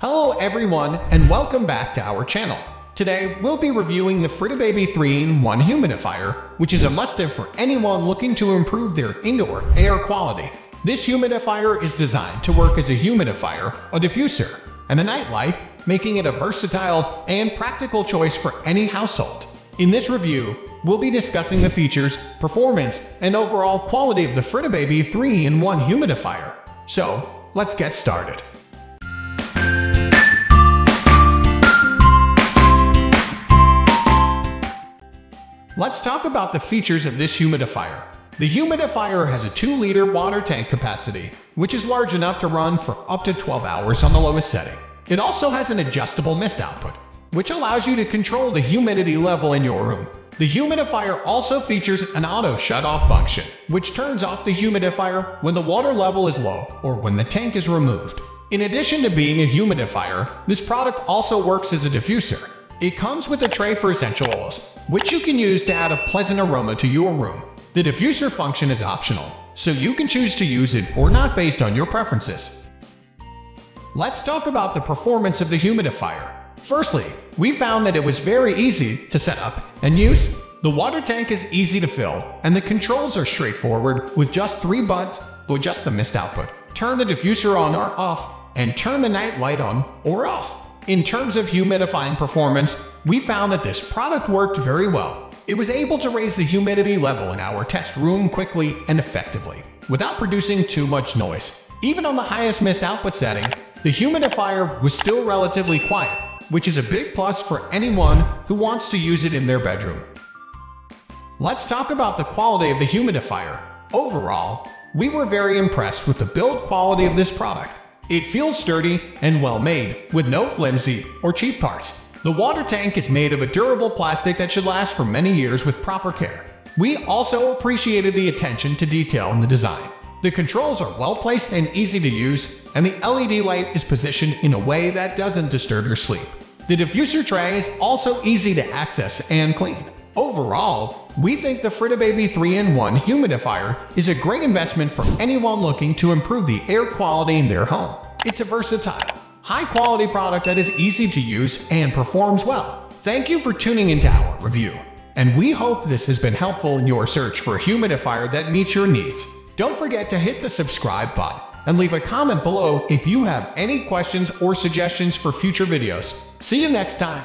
Hello everyone and welcome back to our channel. Today we'll be reviewing the Fridababy 3-in-1 humidifier, which is a must-have for anyone looking to improve their indoor air quality. This humidifier is designed to work as a humidifier, a diffuser, and a nightlight, making it a versatile and practical choice for any household. In this review, we'll be discussing the features, performance, and overall quality of the Fridababy 3-in-1 humidifier. So, let's get started. Let's talk about the features of this humidifier. The humidifier has a 2-liter water tank capacity, which is large enough to run for up to 12 hours on the lowest setting. It also has an adjustable mist output, which allows you to control the humidity level in your room. The humidifier also features an auto shut-off function, which turns off the humidifier when the water level is low or when the tank is removed. In addition to being a humidifier, this product also works as a diffuser, it comes with a tray for essential oils, which you can use to add a pleasant aroma to your room. The diffuser function is optional, so you can choose to use it or not based on your preferences. Let's talk about the performance of the humidifier. Firstly, we found that it was very easy to set up and use. The water tank is easy to fill, and the controls are straightforward with just three buttons to adjust the mist output. Turn the diffuser on or off, and turn the night light on or off. In terms of humidifying performance, we found that this product worked very well. It was able to raise the humidity level in our test room quickly and effectively, without producing too much noise. Even on the highest mist output setting, the humidifier was still relatively quiet, which is a big plus for anyone who wants to use it in their bedroom. Let's talk about the quality of the humidifier. Overall, we were very impressed with the build quality of this product. It feels sturdy and well made, with no flimsy or cheap parts. The water tank is made of a durable plastic that should last for many years with proper care. We also appreciated the attention to detail in the design. The controls are well placed and easy to use, and the LED light is positioned in a way that doesn't disturb your sleep. The diffuser tray is also easy to access and clean. Overall, we think the Fridababy 3-in-1 humidifier is a great investment for anyone looking to improve the air quality in their home. It's a versatile, high-quality product that is easy to use and performs well. Thank you for tuning into our review, and we hope this has been helpful in your search for a humidifier that meets your needs. Don't forget to hit the subscribe button and leave a comment below if you have any questions or suggestions for future videos. See you next time!